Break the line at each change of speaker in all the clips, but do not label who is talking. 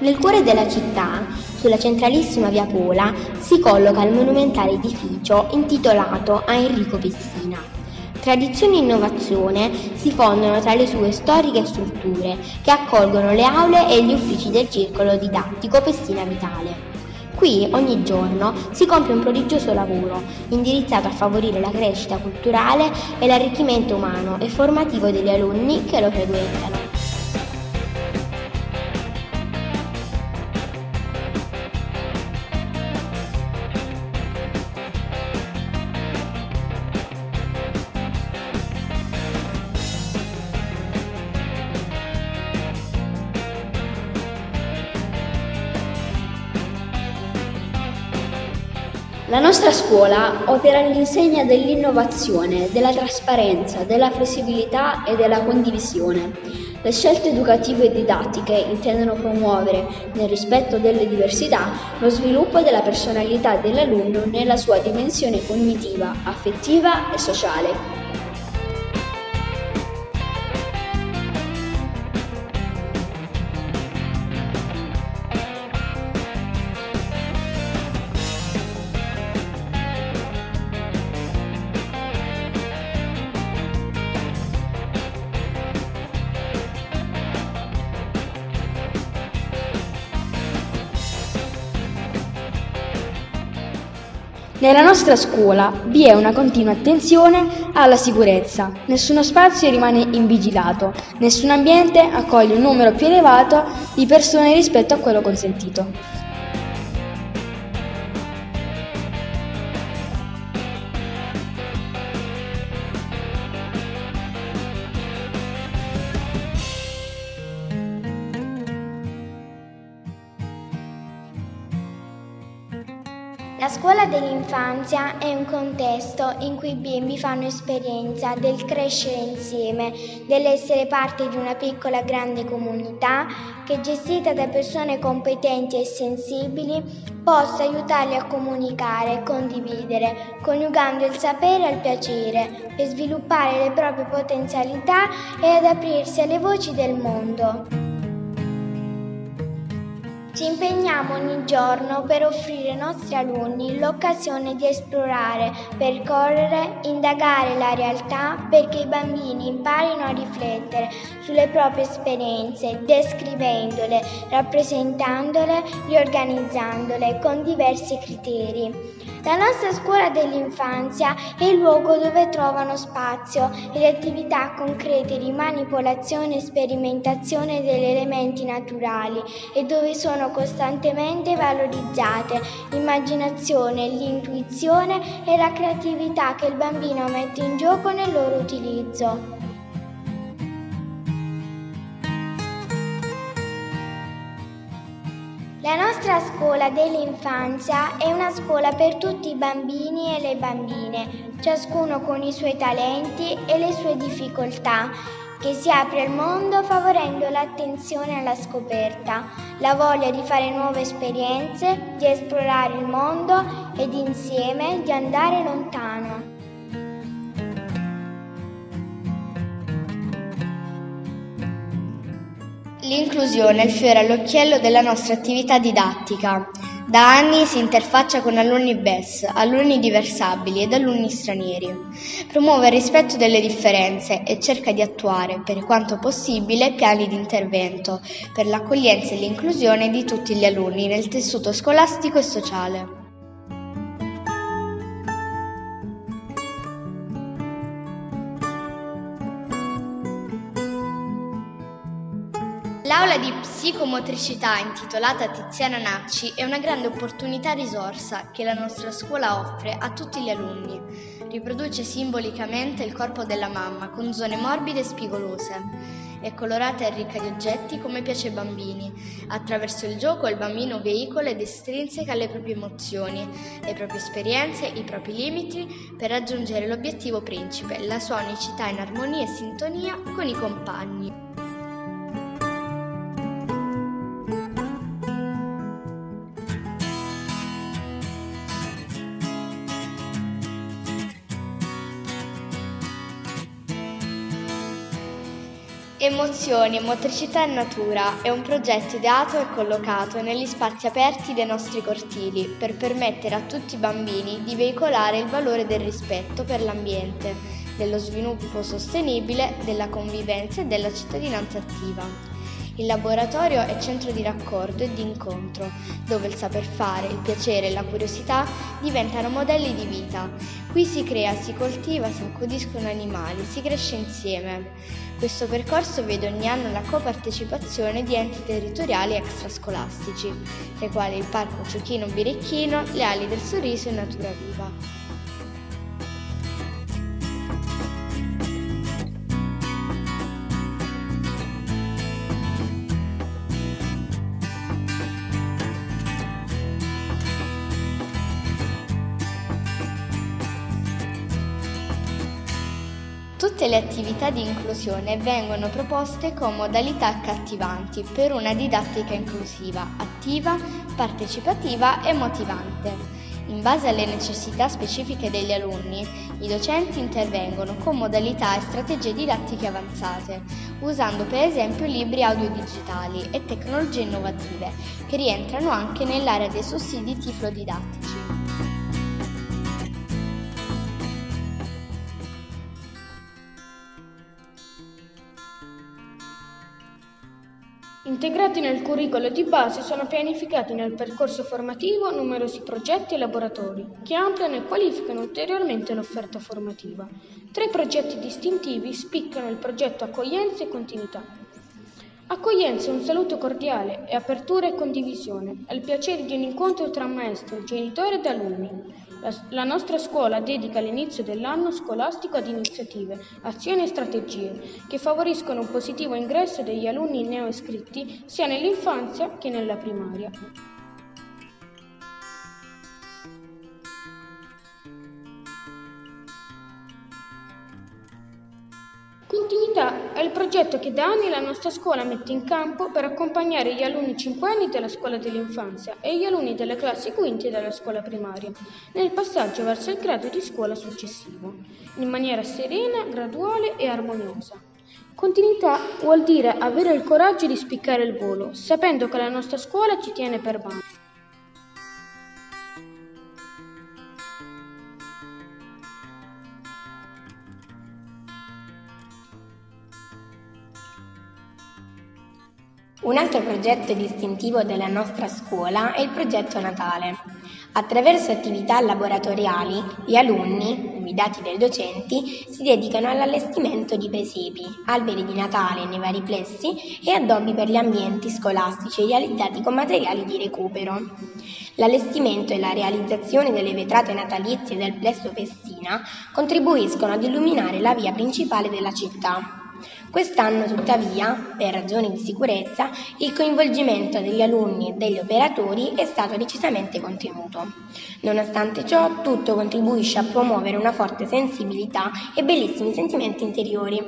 Nel cuore della città, sulla centralissima via Pola, si colloca il monumentale edificio intitolato a Enrico Pessina. Tradizione e innovazione si fondono tra le sue storiche strutture che accolgono le aule e gli uffici del circolo didattico Pessina Vitale. Qui ogni giorno si compie un prodigioso lavoro indirizzato a favorire la crescita culturale e l'arricchimento umano e formativo degli alunni che lo frequentano.
La nostra scuola opera all'insegna dell'innovazione, della trasparenza, della flessibilità e della condivisione. Le scelte educative e didattiche intendono promuovere, nel rispetto delle diversità, lo sviluppo della personalità dell'alunno nella sua dimensione cognitiva, affettiva e sociale.
Nella nostra scuola vi è una continua attenzione alla sicurezza, nessuno spazio rimane invigilato, nessun ambiente accoglie un numero più elevato di persone rispetto a quello consentito.
Dell'infanzia è un contesto in cui i bimbi fanno esperienza del crescere insieme, dell'essere parte di una piccola grande comunità che gestita da persone competenti e sensibili possa aiutarli a comunicare e condividere, coniugando il sapere al piacere, per sviluppare le proprie potenzialità e ad aprirsi alle voci del mondo. Ci impegniamo ogni giorno per offrire ai nostri alunni l'occasione di esplorare, percorrere, indagare la realtà perché i bambini imparino a riflettere sulle proprie esperienze, descrivendole, rappresentandole, riorganizzandole con diversi criteri. La nostra scuola dell'infanzia è il luogo dove trovano spazio le attività concrete di manipolazione e sperimentazione degli elementi naturali e dove sono costantemente valorizzate l'immaginazione, l'intuizione e la creatività che il bambino mette in gioco nel loro utilizzo. La nostra scuola dell'infanzia è una scuola per tutti i bambini e le bambine, ciascuno con i suoi talenti e le sue difficoltà, che si apre al mondo favorendo l'attenzione alla scoperta, la voglia di fare nuove esperienze, di esplorare il mondo ed insieme di andare lontano.
L'inclusione è il fiore all'occhiello della nostra attività didattica. Da anni si interfaccia con alunni BES, alunni diversabili ed alunni stranieri. Promuove il rispetto delle differenze e cerca di attuare, per quanto possibile, piani di intervento per l'accoglienza e l'inclusione di tutti gli alunni nel tessuto scolastico e sociale. L'aula di psicomotricità intitolata Tiziana Nacci è una grande opportunità risorsa che la nostra scuola offre a tutti gli alunni. Riproduce simbolicamente il corpo della mamma con zone morbide e spigolose. È colorata e ricca di oggetti come piace ai bambini. Attraverso il gioco il bambino veicola ed estrinseca le proprie emozioni, le proprie esperienze, i propri limiti per raggiungere l'obiettivo principe, la sua unicità in armonia e sintonia con i compagni. Emozioni, motricità e natura è un progetto ideato e collocato negli spazi aperti dei nostri cortili per permettere a tutti i bambini di veicolare il valore del rispetto per l'ambiente, dello sviluppo sostenibile, della convivenza e della cittadinanza attiva. Il laboratorio è centro di raccordo e di incontro, dove il saper fare, il piacere e la curiosità diventano modelli di vita. Qui si crea, si coltiva, si accudiscono animali, si cresce insieme. Questo percorso vede ogni anno la copartecipazione di enti territoriali extrascolastici, tra i quali il Parco Ciuchino Birichino, le Ali del Sorriso e Natura Viva. Tutte le attività di inclusione vengono proposte con modalità accattivanti per una didattica inclusiva, attiva, partecipativa e motivante. In base alle necessità specifiche degli alunni, i docenti intervengono con modalità e strategie didattiche avanzate, usando per esempio libri audio digitali e tecnologie innovative, che rientrano anche nell'area dei sussidi tiflodidattici.
Integrati nel curriculum di base sono pianificati nel percorso formativo numerosi progetti e laboratori che ampliano e qualificano ulteriormente l'offerta formativa. Tre progetti distintivi spiccano il progetto Accoglienza e Continuità. Accoglienza è un saluto cordiale e apertura e condivisione, è il piacere di un incontro tra maestro, genitori ed alunni. La, nostra scuola dedica l'inizio dell'anno scolastico ad iniziative, azioni e strategie che favoriscono un positivo ingresso degli alunni neoiscritti sia nell'infanzia che nella primaria. Progetto che da anni la nostra scuola mette in campo per accompagnare gli alunni cinquenni della scuola dell'infanzia e gli alunni delle classi quinte della scuola primaria nel passaggio verso il grado di scuola successivo, in maniera serena, graduale e armoniosa. Continuità vuol dire avere il coraggio di spiccare il volo, sapendo che la nostra scuola ci tiene per mano.
Un altro progetto distintivo della nostra scuola è il progetto Natale. Attraverso attività laboratoriali, gli alunni, guidati dai docenti, si dedicano all'allestimento di presepi, alberi di Natale nei vari plessi e addobbi per gli ambienti scolastici realizzati con materiali di recupero. L'allestimento e la realizzazione delle vetrate natalizie del plesso Festina contribuiscono ad illuminare la via principale della città. Quest'anno, tuttavia, per ragioni di sicurezza, il coinvolgimento degli alunni e degli operatori è stato decisamente contenuto. Nonostante ciò, tutto contribuisce a promuovere una forte sensibilità e bellissimi sentimenti interiori.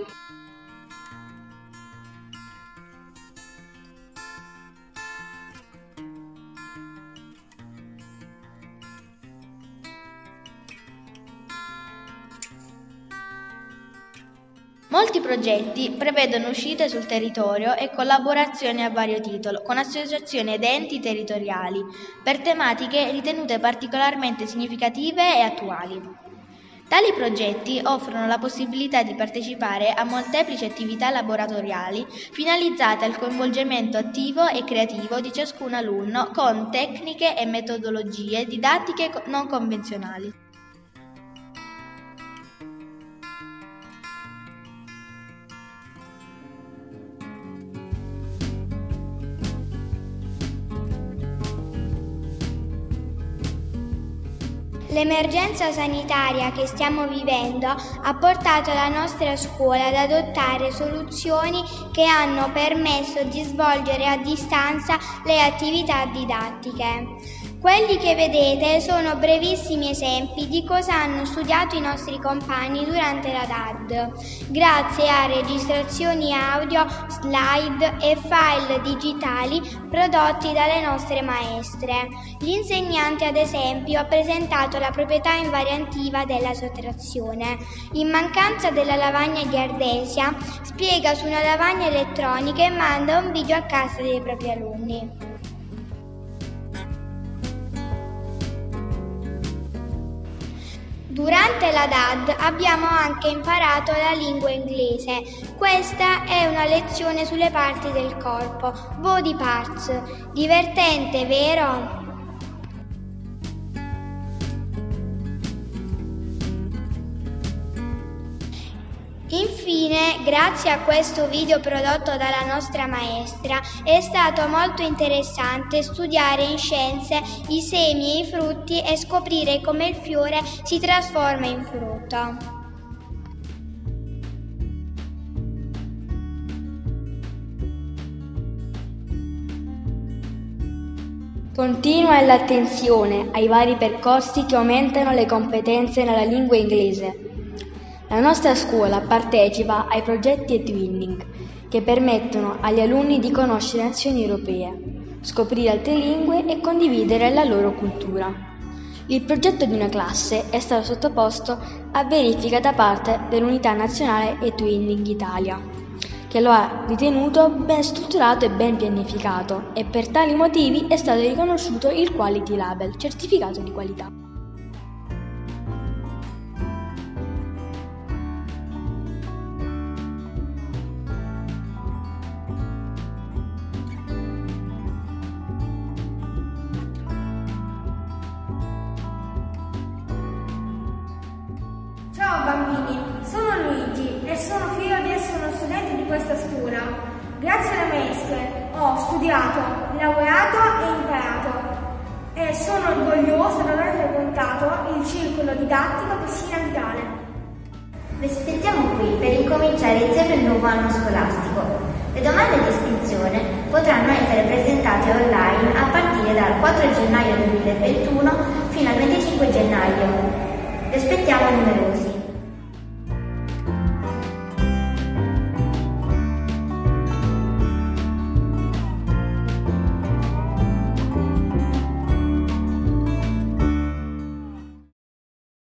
Molti progetti prevedono uscite sul territorio e collaborazioni a vario titolo con associazioni ed enti territoriali per tematiche ritenute particolarmente significative e attuali. Tali progetti offrono la possibilità di partecipare a molteplici attività laboratoriali finalizzate al coinvolgimento attivo e creativo di ciascun alunno con tecniche e metodologie didattiche non convenzionali.
L'emergenza sanitaria che stiamo vivendo ha portato la nostra scuola ad adottare soluzioni che hanno permesso di svolgere a distanza le attività didattiche. Quelli che vedete sono brevissimi esempi di cosa hanno studiato i nostri compagni durante la DAD, grazie a registrazioni audio, slide e file digitali prodotti dalle nostre maestre. L'insegnante, ad esempio, ha presentato la proprietà invariantiva della sottrazione. In mancanza della lavagna di Ardesia, spiega su una lavagna elettronica e manda un video a casa dei propri alunni. Durante la DAD abbiamo anche imparato la lingua inglese. Questa è una lezione sulle parti del corpo, body parts. Divertente, vero? Infine, grazie a questo video prodotto dalla nostra maestra, è stato molto interessante studiare in scienze i semi e i frutti e scoprire come il fiore si trasforma in frutto.
Continua l'attenzione ai vari percorsi che aumentano le competenze nella lingua inglese. La nostra scuola partecipa ai progetti e-twinning che permettono agli alunni di conoscere nazioni europee, scoprire altre lingue e condividere la loro cultura. Il progetto di una classe è stato sottoposto a verifica da parte dell'Unità Nazionale e-Twinning Italia, che lo ha ritenuto ben strutturato e ben pianificato e per tali motivi è stato riconosciuto il Quality Label, certificato di qualità.
Ciao bambini, sono Luigi e sono fiero di essere uno studente di questa scuola. Grazie alla maestra ho studiato, laureato e imparato e sono orgogliosa di aver frequentato il circolo didattico Pessina Vitale.
Vi aspettiamo qui per incominciare insieme il nuovo anno scolastico. Le domande di iscrizione potranno essere presentate online a partire dal 4 gennaio 2021 fino al 25 gennaio. Vi aspettiamo numerosi.